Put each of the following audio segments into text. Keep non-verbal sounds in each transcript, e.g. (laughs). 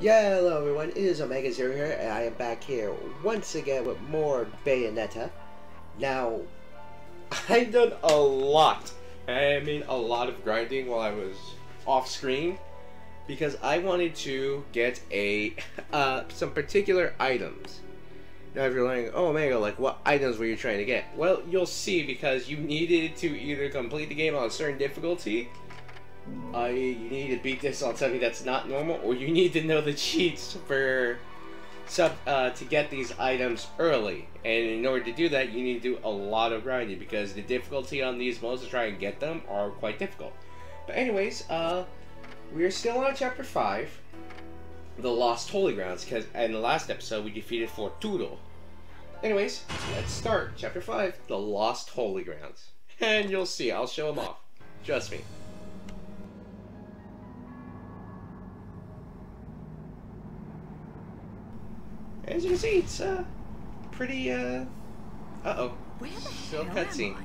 Yeah, hello everyone, it is Omega Zero here, and I am back here once again with more Bayonetta. Now, (laughs) I've done a lot, I mean a lot of grinding while I was off screen, because I wanted to get a (laughs) uh, some particular items. Now if you're like, oh Omega, like what items were you trying to get? Well, you'll see because you needed to either complete the game on a certain difficulty uh, you need to beat this on something that's not normal, or you need to know the cheats for sub uh, to get these items early. And in order to do that, you need to do a lot of grinding because the difficulty on these modes to try and get them are quite difficult. But anyways, uh, we're still on chapter five, the Lost Holy Grounds, because in the last episode we defeated Fortitudo. Anyways, let's start chapter five, the Lost Holy Grounds, (laughs) and you'll see. I'll show them off. Trust me. As you can see, it's uh, pretty, uh, uh-oh. Where the Still hell cutscene. am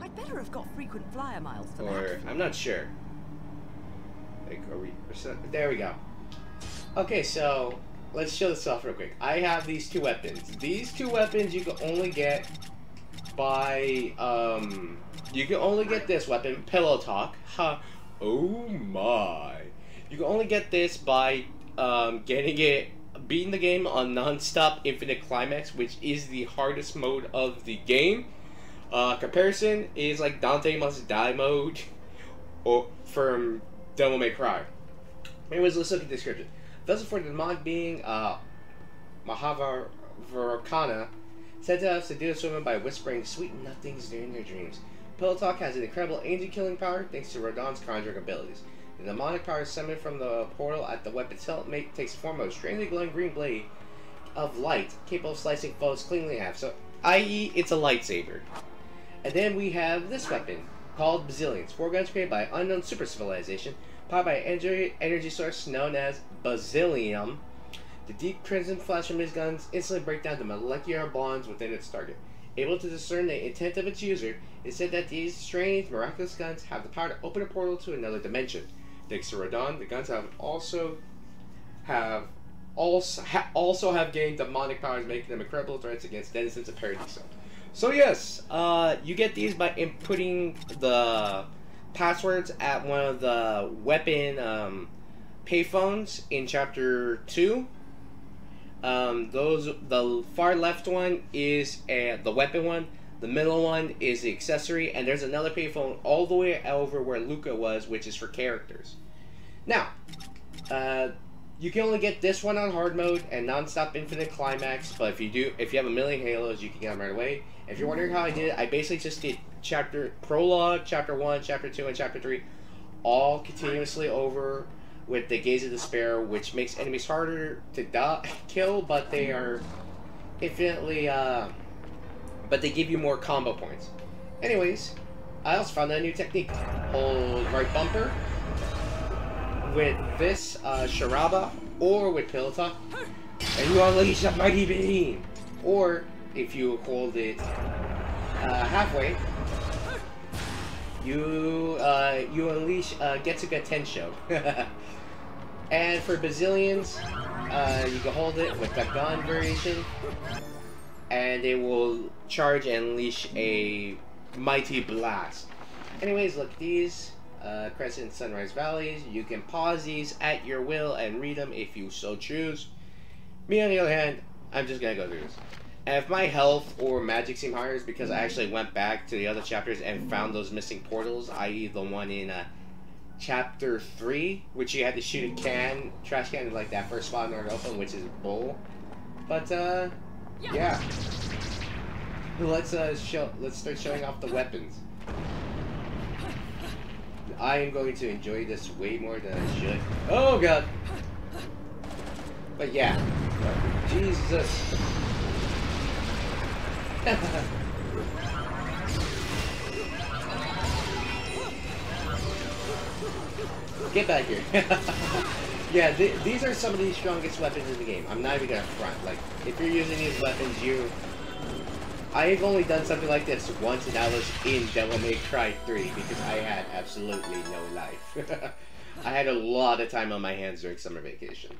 I? I'd better have got frequent flyer miles for Or, that. I'm not sure. Like, are we, there we go. Okay, so, let's show this off real quick. I have these two weapons. These two weapons you can only get by, um, you can only get this weapon, Pillow Talk. Ha, oh my. You can only get this by, um, getting it, beating the game on non-stop infinite climax, which is the hardest mode of the game. Uh, comparison is like Dante Must Die mode (laughs) or from Devil May Cry. Anyways, let's look at the description. Vessel for the demonic being uh, Mahavarkana said to have seduced women by whispering sweet nothings during their dreams. Pillow Talk has an incredible angel killing power thanks to Rodin's conjuring abilities. The demonic power summoned from the portal at the weapon's hilt make, takes the form of a strangely glowing green blade of light, capable of slicing foes cleanly in half. So, i.e., it's a lightsaber. And then we have this weapon called Bazillions. Four guns created by unknown super civilization, powered by an energy, energy source known as Bazillium. The deep crimson flash from his guns instantly break down the molecular bonds within its target. Able to discern the intent of its user, it said that these strange, miraculous guns have the power to open a portal to another dimension. Rodin, the guns have also have also ha, also have gained demonic powers, making them incredible threats against denizens of Paradiso. So yes, uh, you get these by inputting the passwords at one of the weapon um, payphones in chapter two. Um, those the far left one is uh, the weapon one. The middle one is the accessory, and there's another payphone all the way over where Luka was, which is for characters. Now, uh, you can only get this one on hard mode and non-stop infinite climax. But if you do, if you have a million halos, you can get them right away. If you're wondering how I did it, I basically just did chapter prologue, chapter one, chapter two, and chapter three, all continuously over with the gaze of despair, which makes enemies harder to die, (laughs) kill, but they are infinitely, uh, but they give you more combo points. Anyways, I also found a new technique. Hold right bumper with this uh, Shuraba or with Pillow Talk, and you unleash a mighty beam. Or if you hold it uh, halfway, you uh, you unleash uh, Getsuga Tensho. (laughs) and for Bazillions, uh, you can hold it with the gun variation, and it will charge and unleash a mighty blast. Anyways, look these. Uh, Crescent Sunrise Valleys. You can pause these at your will and read them if you so choose. Me, on the other hand, I'm just gonna go through this. And if my health or magic seem higher, it's because I actually went back to the other chapters and found those missing portals, i.e., the one in uh, chapter 3, which you had to shoot a can, trash can, like that first spot in order to open, which is bull. But, uh, yeah. Let's, uh, show, let's start showing off the weapons. I am going to enjoy this way more than I should. Oh, God! But yeah. Jesus. (laughs) Get back here. (laughs) yeah, th these are some of the strongest weapons in the game. I'm not even gonna front. Like, if you're using these weapons, you... I've only done something like this once, and that was in Devil May Cry 3, because I had absolutely no life. (laughs) I had a lot of time on my hands during summer vacation.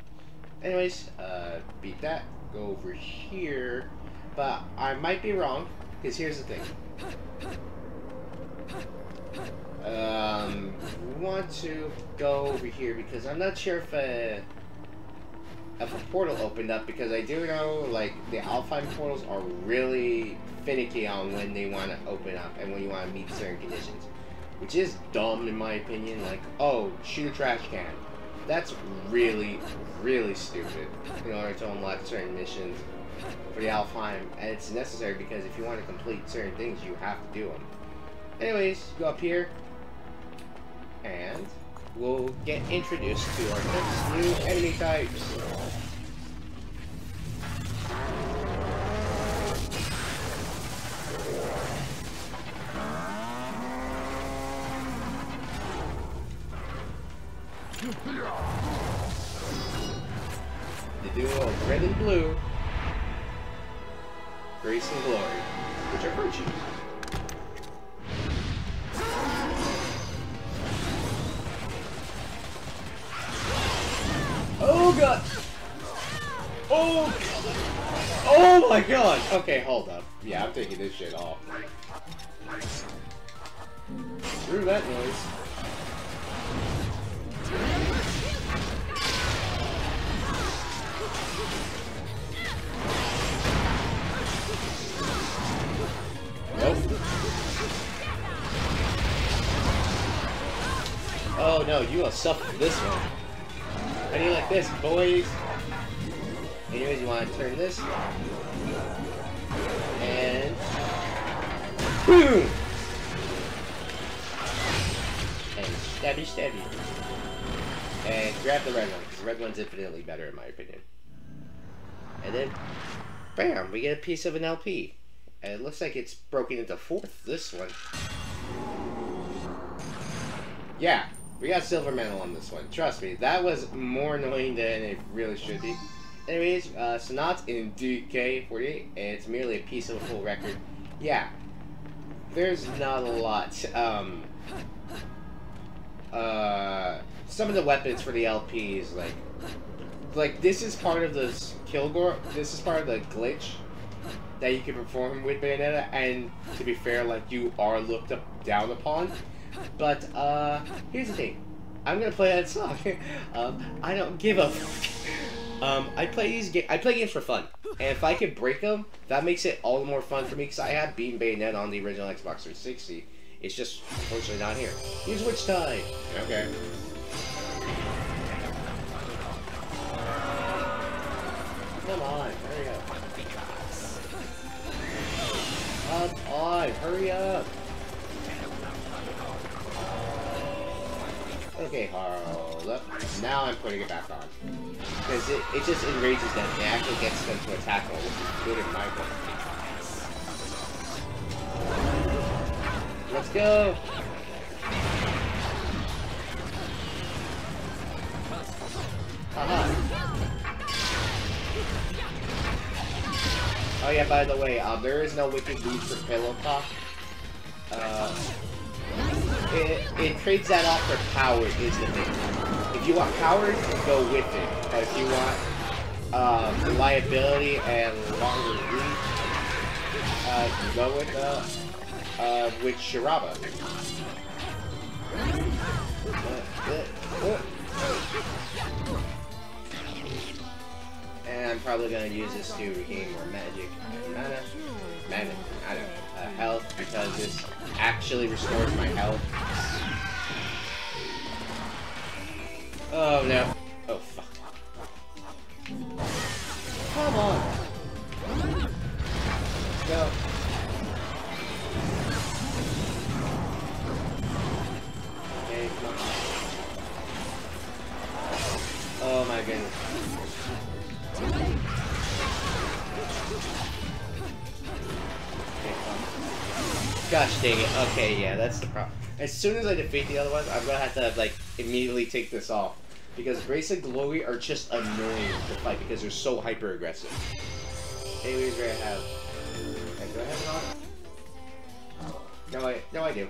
Anyways, uh, beat that. Go over here. But I might be wrong, because here's the thing. Um, want to go over here because I'm not sure if a, if a portal opened up because I do know like the Alfheim portals are really finicky on when they want to open up and when you want to meet certain conditions, which is dumb in my opinion. Like, oh, shoot a trash can. That's really, really stupid in order to unlock certain missions for the Alfheim, and it's necessary because if you want to complete certain things, you have to do them. Anyways, go up here, and we'll get introduced to our next new enemy types. The duo of red and blue, grace and glory, which are virtues. Oh god! Oh! Oh my god! Okay, hold up. Yeah, I'm taking this shit off. Screw that noise. Nope. Oh no, you will suffer this one. You like this, boys? Anyways, you want to turn this. And... Boom! And stabby stabby. And grab the red one, because the red one's infinitely better in my opinion. And then, bam, we get a piece of an LP. And it looks like it's broken into fourth, this one. Yeah, we got silver medal on this one. Trust me, that was more annoying than it really should be. Anyways, uh, so not in DK48, and it's merely a piece of a full record. Yeah, there's not a lot. Um, uh, some of the weapons for the LPs, like, like this is part of the Kilgore. This is part of the glitch that you can perform with Bayonetta, and to be fair, like you are looked up down upon. But uh, here's the thing, I'm gonna play that song. (laughs) um, I don't give a. (laughs) um, I play these ga- I play games for fun, and if I can break them, that makes it all the more fun for me. Cause I have Beam Bayonet on the original Xbox 360. It's just unfortunately not here. Here's Witch Time. Okay. Come on, hurry up. Come on, hurry up. Okay, hold up. Now I'm putting it back on. Because it, it just enrages them. It actually gets them to attack me, which is good in my book. Let's go! Haha. Oh yeah, by the way, um, there is no wicked loot for Pillow Talk. It, it trades that off for power is the thing. If you want power, go with it. But if you want um, reliability and longer reach, uh, go with uh, uh, with Shuraba. And I'm probably gonna use this to regain more magic, mana, mana, I don't know, uh, health because this actually restores my health. Oh no. Oh fuck. Come on. Go. Okay, come on. Oh my goodness. Okay. Gosh dang it. Okay, yeah, that's the problem. As soon as I defeat the other ones, I'm gonna have to like immediately take this off. Because Grace and Glory are just annoying to fight because they're so hyper aggressive. Anyways, we're gonna have. Okay, do I have it on? No, I no, I do.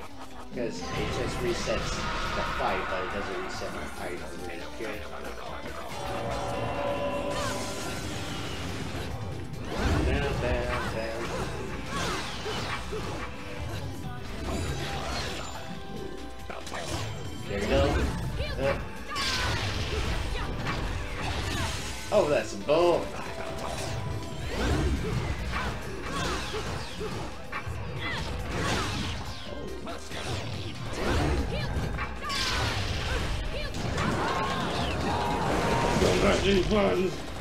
Because it just resets the fight, but it doesn't reset my item. Okay. Down. There we go. Uh. Oh, that's a bull. Don't got any funds.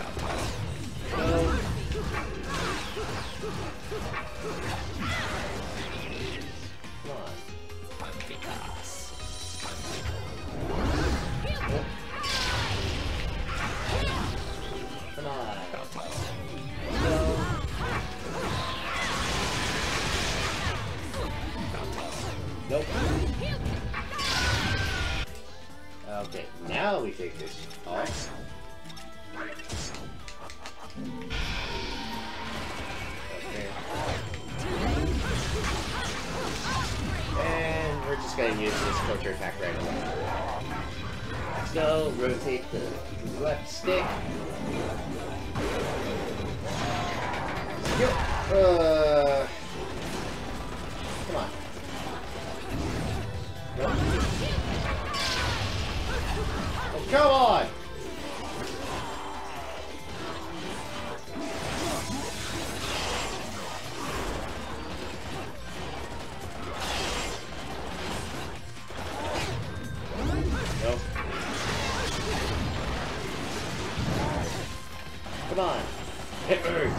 Let's go, rotate the left stick. Yep. Uh, come on. Oh, come on! Hit me.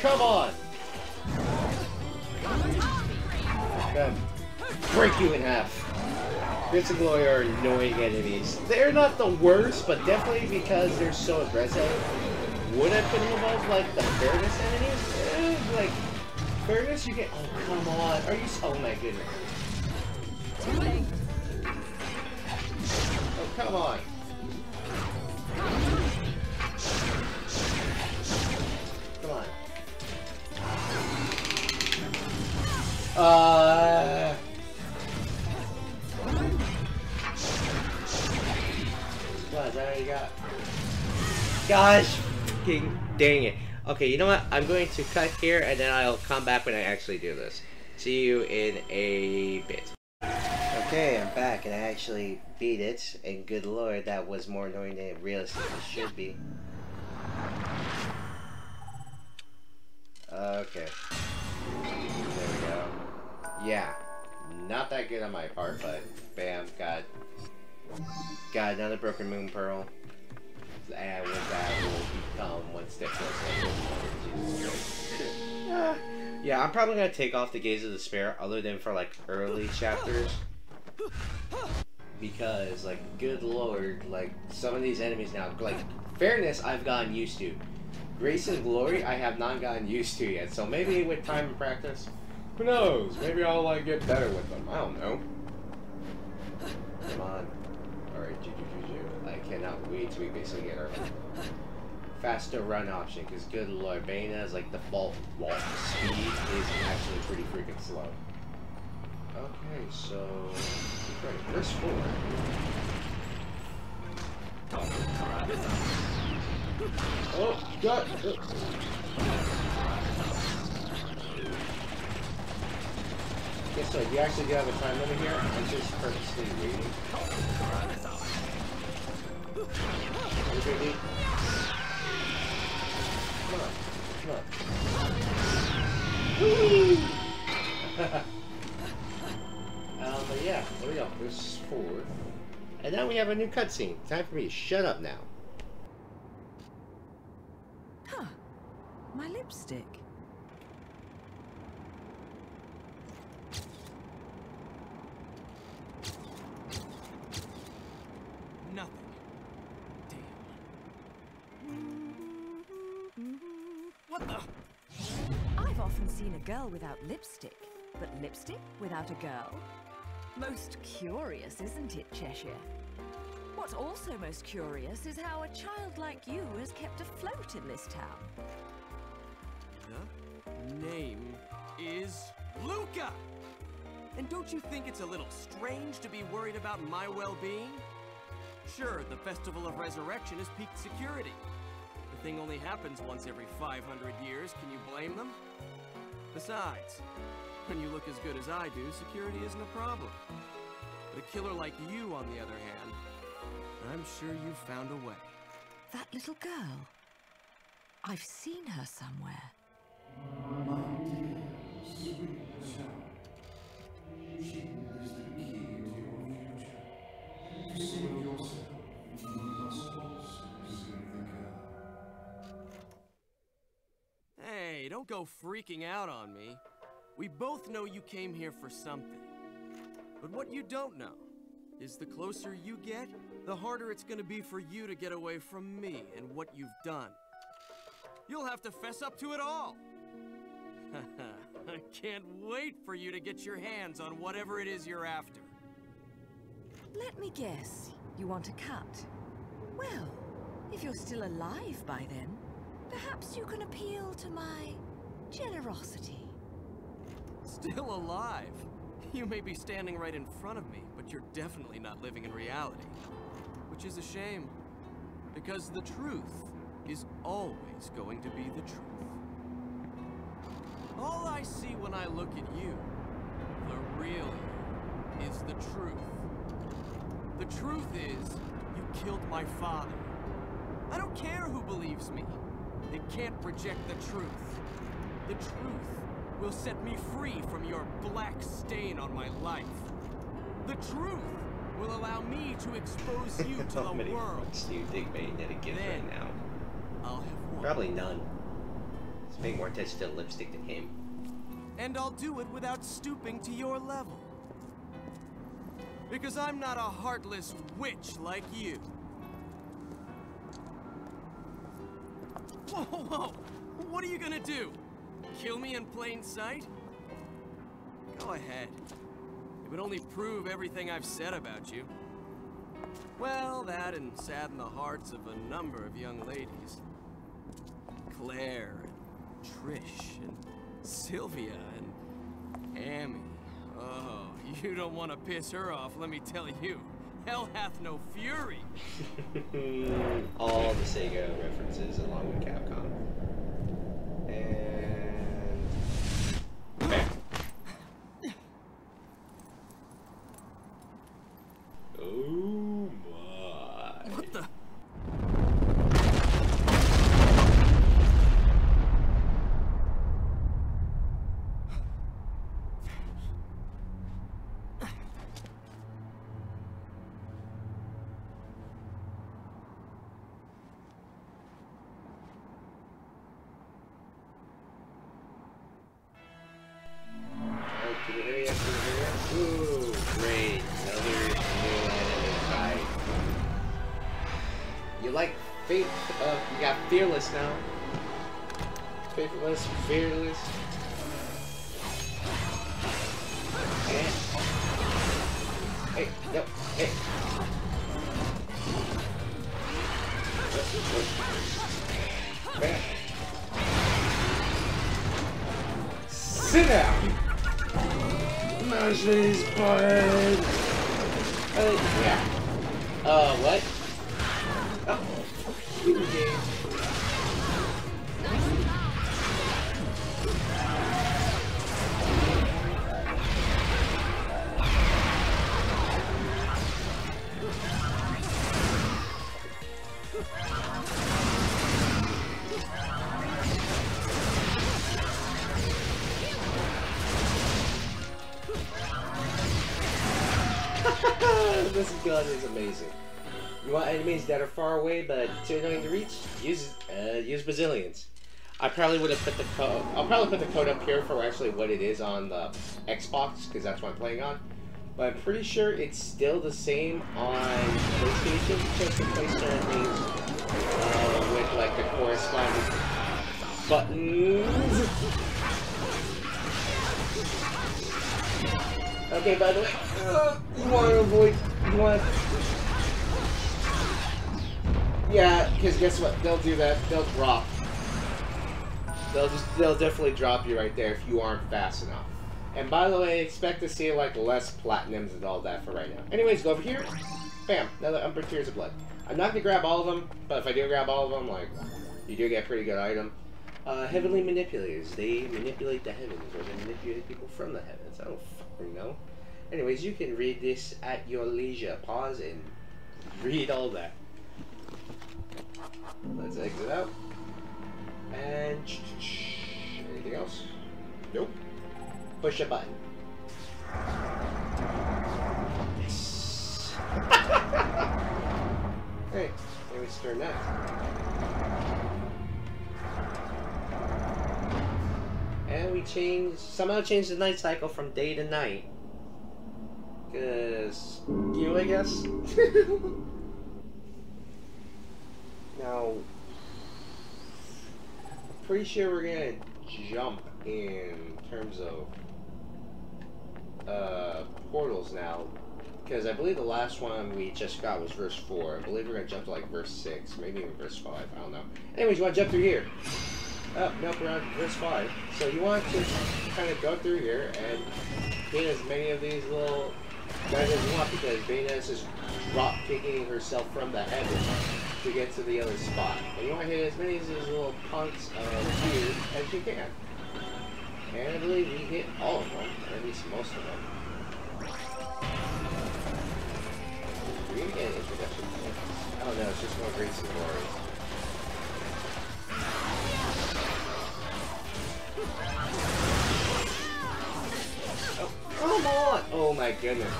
Come on. Break you in half. Fritz and Glory are annoying enemies. They're not the worst, but definitely because they're so aggressive. Would I put them above, like, the fairness enemies? Eh, like, fairness, you get. Oh, come on. Are you. Oh, my goodness. Oh, come on. Come on. Uh. What, all you got? Gosh, dang it. Okay, you know what? I'm going to cut here and then I'll come back when I actually do this. See you in a bit. Okay, I'm back and I actually beat it. And good lord, that was more annoying than it realistically should be. Okay. There we go. Yeah. Not that good on my part, but bam, got got another broken moon pearl. And with that will become yeah, I'm probably gonna take off the Gaze of Despair other than for like early chapters. Because like good lord, like some of these enemies now like fairness I've gotten used to. Grace and Glory I have not gotten used to yet, so maybe with time and practice, who knows? Maybe I'll like get better with them. I don't know. Come on. Alright, Juju Juju. I cannot wait till we basically get our faster run option, because good lord, Bayona's like default walk speed is actually pretty freaking slow. Okay, so right, where's four? Oh, God! Guess what? You actually do have a time limit here. I'm just purposely waiting. Okay, (laughs) um, but yeah, there we go. There's four. And now we have a new cutscene. Time for me to shut up now. Huh. My lipstick. Without lipstick, but lipstick without a girl? Most curious, isn't it, Cheshire? What's also most curious is how a child like you has kept afloat in this town. The name is Luka! And don't you think it's a little strange to be worried about my well-being? Sure, the Festival of Resurrection is peak security. The thing only happens once every 500 years, can you blame them? Besides, when you look as good as I do, security isn't a problem. But a killer like you, on the other hand, I'm sure you've found a way. That little girl. I've seen her somewhere. Hey, don't go freaking out on me. We both know you came here for something. But what you don't know is the closer you get, the harder it's gonna be for you to get away from me and what you've done. You'll have to fess up to it all. (laughs) I can't wait for you to get your hands on whatever it is you're after. Let me guess. You want a cut? Well, if you're still alive by then, perhaps you can appeal to my generosity. Still alive. You may be standing right in front of me, but you're definitely not living in reality. Which is a shame. Because the truth is always going to be the truth. All I see when I look at you, the real you, is the truth. The truth is, you killed my father. I don't care who believes me. They can't reject the truth. The truth will set me free from your black stain on my life. The truth will allow me to expose you to (laughs) the many world. fucks do you think Bayonetta gives Then- right now? I'll have won. Probably none. Let's more attention to the lipstick than him. And I'll do it without stooping to your level. Because I'm not a heartless witch like you. Whoa, whoa, whoa! What are you gonna do? Kill me in plain sight? Go ahead. It would only prove everything I've said about you. Well, that and sadden the hearts of a number of young ladies. Claire, and Trish, and Sylvia, and Amy. Oh, you don't want to piss her off, let me tell you. Hell hath no fury. (laughs) All the Sega references along with Capcom. Great. Another new fight. You like Faith? Uh, you got Fearless now. Fearless. Yeah. Hey, no, hey. Sit down! Mash these buttons! Uh, yeah. Uh, what? (laughs) this gun is amazing. You want enemies that are far away but too annoying to reach? Use uh, use Bazillions. I probably would have put the code. I'll probably put the code up here for actually what it is on the Xbox because that's what I'm playing on. But I'm pretty sure it's still the same on PlayStation. Just play certain things uh, with like the corresponding buttons. (laughs) Okay, by the way, uh, you want to avoid, you want to... Yeah, because guess what? They'll do that. They'll drop. They'll just, they'll definitely drop you right there if you aren't fast enough. And by the way, expect to see like less platinums and all that for right now. Anyways, go over here. Bam, another Umbran Tears of Blood. I'm not gonna grab all of them, but if I do grab all of them, like, you do get a pretty good item. Uh, heavenly manipulators. They manipulate the heavens, or they manipulate people from the heavens. I don't know. Anyways, you can read this at your leisure. Pause and (laughs) read all that. Let's exit out. And anything else? Nope. Push a button. Yes. (laughs) hey, maybe it's turn that. We change somehow change the night cycle from day to night. Cause you I guess. (laughs) now I'm pretty sure we're gonna jump in terms of uh, portals now. Because I believe the last one we just got was verse 4. I believe we're going to jump to like verse 6, maybe even verse 5. I don't know. Anyways, you want to jump through here. Oh, nope, we're on verse 5. So you want to kind of go through here and get as many of these little guys as you want because Bayonetta is drop kicking herself from the heaven to get to the other spot. And you want to hit as many of these little punks of uh, here as you can. And I believe we hit all of them, or at least most of them. We're gonna get an introduction to this. Don't know, it's just more great stories. Oh, come on! Oh my goodness.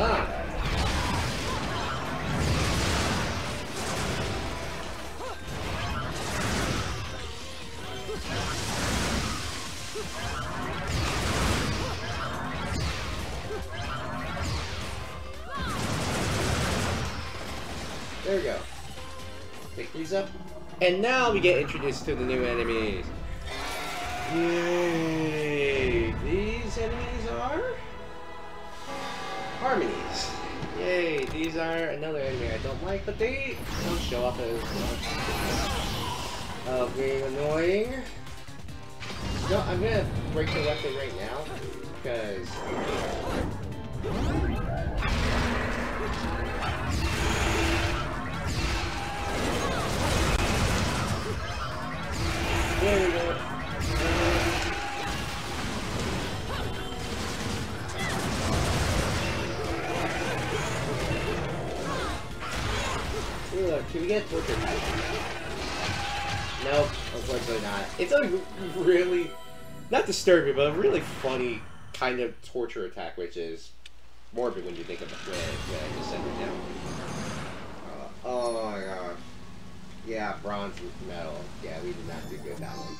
Ah! There we go. Pick these up. And now we get introduced to the new enemies. Yay! These enemies are... Harmonies. Yay, these are another enemy I don't like, but they don't show up as much. Uh, of being annoying. No, I'm gonna break the weapon right now, because... Can we get torture? Nope, unfortunately not. It's a really, not disturbing, but a really funny kind of torture attack, which is morbid when you think of it. Yeah, yeah, just send it down. Uh, oh my god. Yeah, bronze medal. Yeah, we did not do good that one.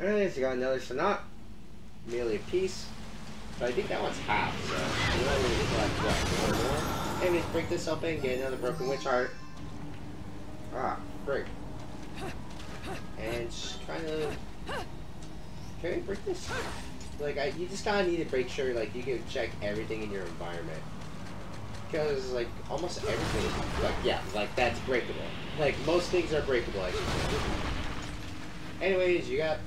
Anyways, you got another Sonat. Merely a piece. But I think that one's half, so collect one more. Anyways, break this open, get another broken witch heart. Ah, break. And just trying to Can we break this? Like I you just kinda need to make sure like you can check everything in your environment. Because like almost everything like yeah, like that's breakable. Like most things are breakable I think. Anyways, you got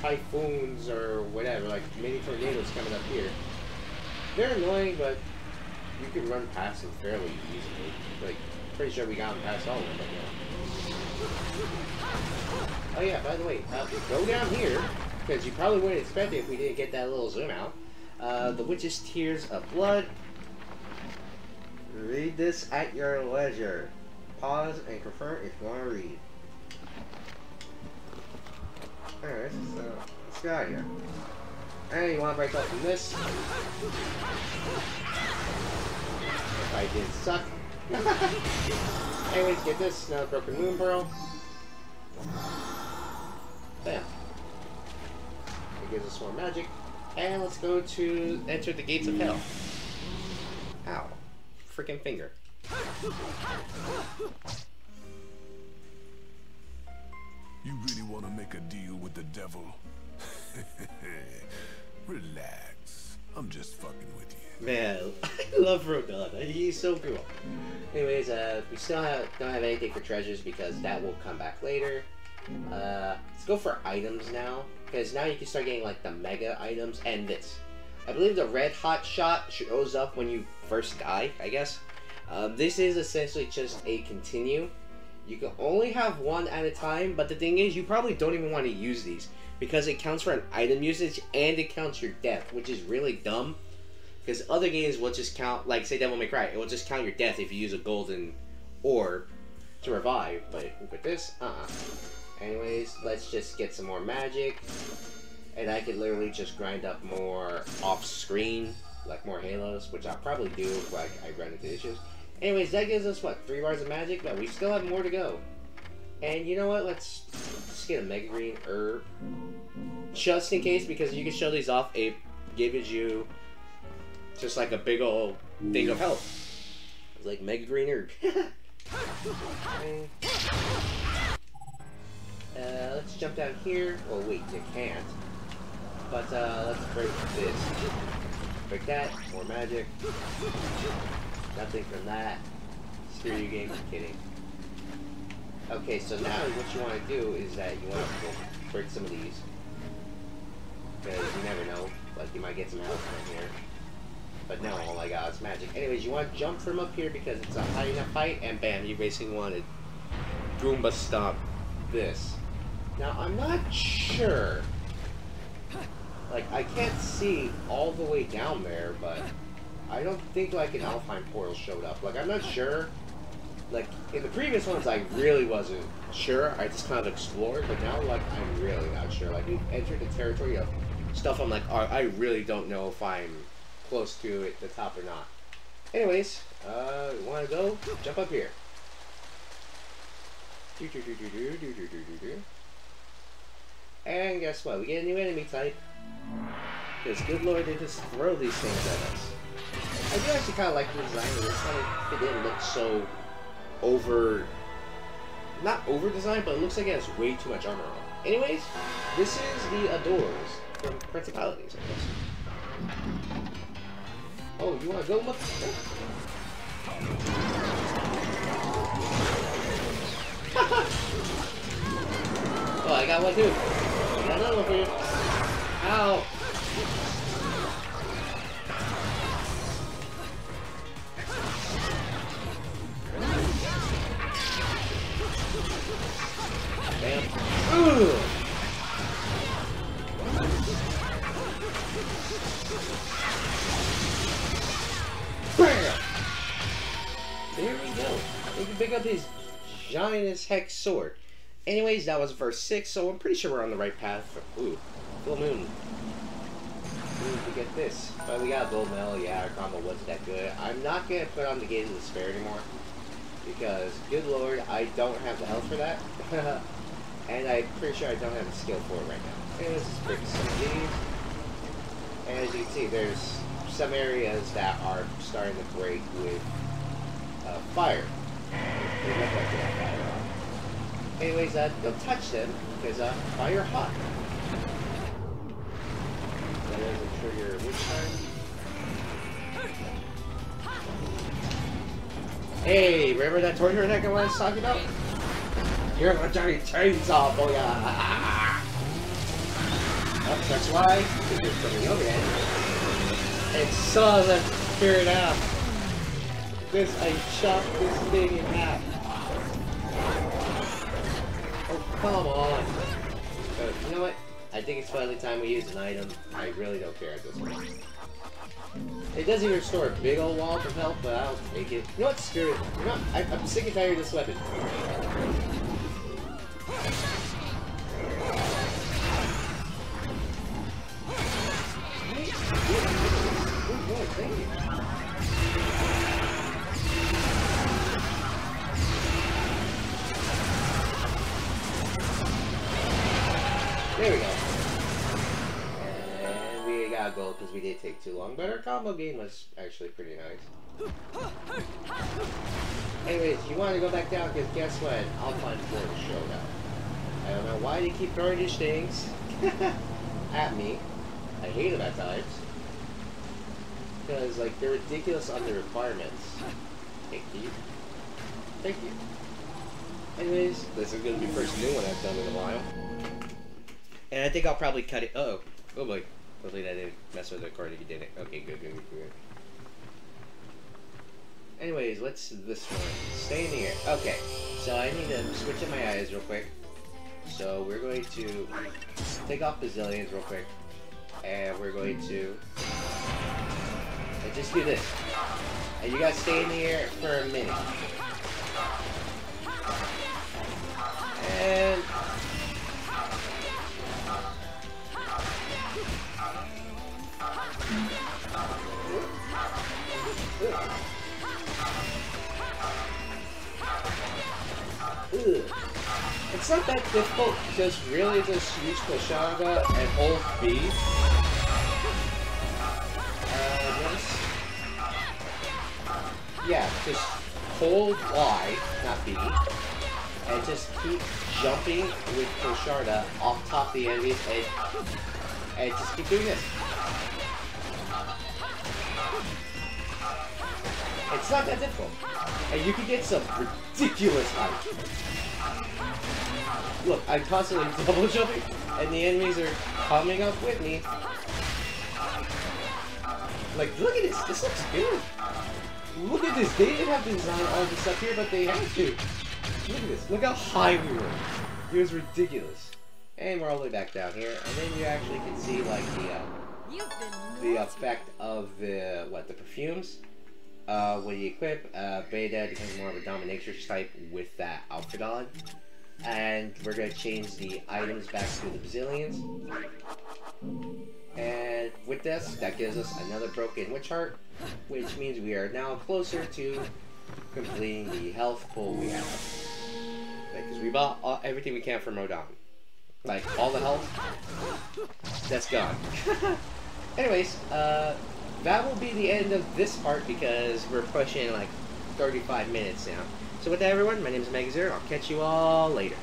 typhoons or whatever, like mini tornadoes coming up here. They're annoying, but you can run past them fairly easily. Like, pretty sure we got them past all of them, but yeah. Oh yeah, by the way, uh, go down here, because you probably wouldn't expect it if we didn't get that little zoom out. Uh, the Witch's Tears of Blood. Read this at your leisure. Pause and confirm if you want to read. Alright, so let's get out of here. And you want to break open this. If I did suck. (laughs) Anyways, get this, another broken moon pearl. Bam. It gives us more magic. And let's go to enter the gates of hell. Ow. Freaking finger. You really want to make a deal with the devil? (laughs) Relax. I'm just fucking with you. Man, (laughs) I love Rodin. He's so cool. Anyways, uh, we still have, don't have anything for treasures because that will come back later. Uh, let's go for items now, because now you can start getting like the mega items and this. I believe the red hot shot shows up when you first die, I guess. Um, this is essentially just a continue. You can only have one at a time, but the thing is, you probably don't even want to use these because it counts for an item usage and it counts your death, which is really dumb. Because other games will just count, like say Devil May Cry, it will just count your death if you use a golden orb to revive. But with this, uh-uh. Anyways, let's just get some more magic. And I could literally just grind up more off-screen, like more halos, which I'll probably do if like, I run into issues. Anyways, that gives us, what, three bars of magic? But we still have more to go. And you know what, let's just get a Mega Green Herb. Just in case, because you can show these off, it gives you just like a big old thing of health. It's like Mega Green Herb. (laughs) Uh, let's jump down here. Well, wait, you can't. But uh, let's break this. Break that. More magic. Nothing from that. Screw you, game. I'm kidding. Okay, so now what you want to do is that you want to break some of these. Because you never know. Like, you might get some health from here. But no, oh my god, it's magic. Anyways, you want to jump from up here because it's a high enough height, and bam, you basically want to Goomba stomp this. Now, I'm not sure. Like, I can't see all the way down there, but I don't think, like, an Alfheim portal showed up. Like, I'm not sure. Like, in the previous ones, I really wasn't sure. I just kind of explored, but now, like, I'm really not sure. Like, we've entered the territory of stuff I'm like, I really don't know if I'm close to it, the top or not. Anyways, uh, want to go? Jump up here. Do, do, do, and guess what? We get a new enemy type. Because good lord, they just throw these things at us. I do actually kind of like the design of this. Of, it didn't look so over... Not over designed, but it looks like it has way too much armor on. Anyways, this is the Adores from Principalities, I guess. Oh, you want to go oh. look? (laughs) oh, I got one too. I got another one for you. Ow! Bam. Ugh. Bam! There we go. We can pick up his giant as heck sword. Anyways, that was verse 6, so I'm pretty sure we're on the right path. For, ooh, full moon. Ooh, we get this. But we got gold medal, yeah, our combo wasn't that good. I'm not going to put on the Gaze of Despair anymore. Because, good lord, I don't have the health for that. (laughs) and I'm pretty sure I don't have the skill for it right now. And let's just some. And as you can see, there's some areas that are starting to break with uh, fire. Anyways, uh, don't touch them because uh, fire hot. That doesn't trigger time. Hey, remember that torture neck I was talking about? You're a giant chainsaw, boy! Oh, that's why, because you're from the overhead. It saw them figure it out. This, I shot this thing in half. Oh, come on. But you know what? I think it's finally time we use an item. I really don't care at this point. It doesn't even restore a big old wall of health, but I'll take it. You know what? Screw it. I, I'm sick and tired of this weapon. Because we did take too long, but our combo game was actually pretty nice. Anyways, you want to go back down because guess what? I'll find Ford showed up. I don't know why they keep throwing these things (laughs) at me. I hate them at times. Because, like, they're ridiculous on the requirements. Thank you. Thank you. Anyways, this is going to be the first new one I've done in a while. And I think I'll probably cut it. Uh oh. Oh boy. Hopefully that didn't mess with the cord if you didn't. Okay, good, good, good, good. Anyways, let's this one. Stay in the air. Okay, so I need to switch in my eyes real quick. So we're going to take off Bazillions real quick. And we're going to and just do this. And you guys stay in the air for a minute. Not that difficult, just really just use Kulshedra and hold B. Uh, yes. Yeah, just hold Y, not B, and just keep jumping with Kulshedra off top of the enemies and, and just keep doing this. It's not that difficult. And you can get some ridiculous height. Look, I'm constantly (laughs) double jumping, and the enemies are coming up with me. Like, look at this. This looks good. Look at this. They didn't have to design all this up here, but they had to. Look at this. Look how high we were. It was ridiculous. And we're all the way back down here, and then you actually can see, like, the, uh, the effect of the what the perfumes uh, when you equip uh, Beta becomes more of a dominatrix type with that outfit on and we're gonna change the items back to the Bazillions. And with this that gives us another broken witch heart which means we are now closer to completing the health pool we have. Because we bought all, everything we can from Rodin like all the health that's gone. (laughs) Anyways, uh, that will be the end of this part because we're pushing like 35 minutes now. So with that, everyone, my name is Omega Zero. I'll catch you all later.